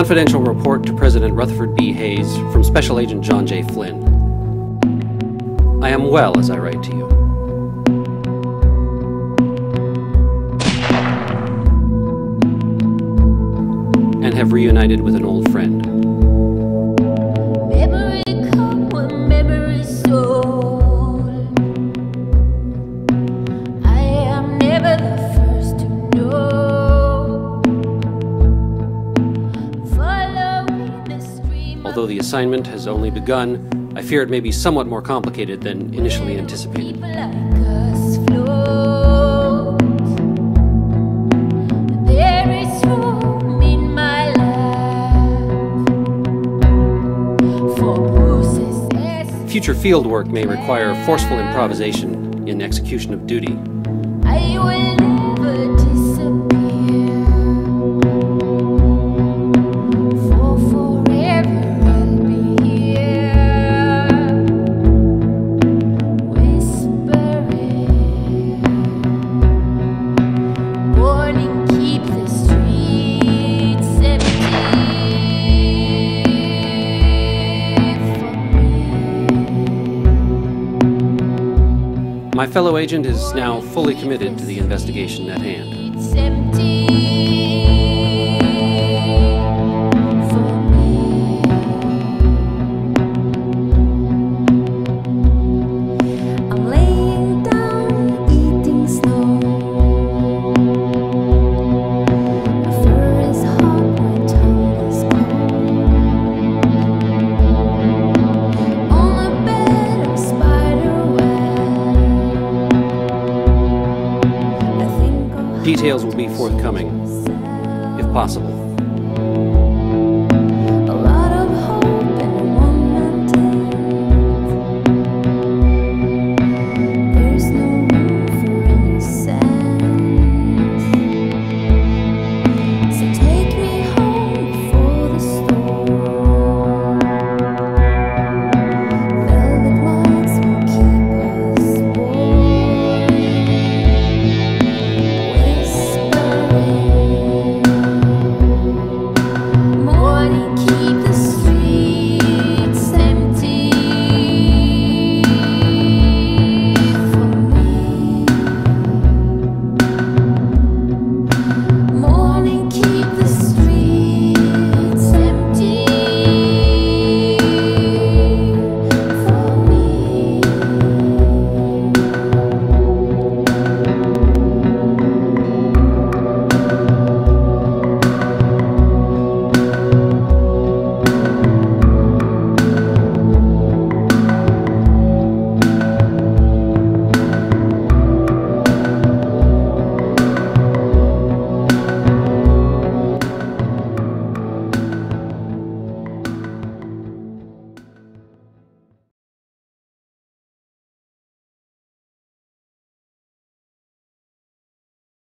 Confidential report to President Rutherford B. Hayes from Special Agent John J. Flynn. I am well as I write to you. And have reunited with an old friend. Although the assignment has only begun, I fear it may be somewhat more complicated than initially anticipated. People like us float. There is room in my life for bruises. as Future field work may require forceful improvisation in execution of duty. My fellow agent is now fully committed to the investigation at hand. Details will be forthcoming, if possible.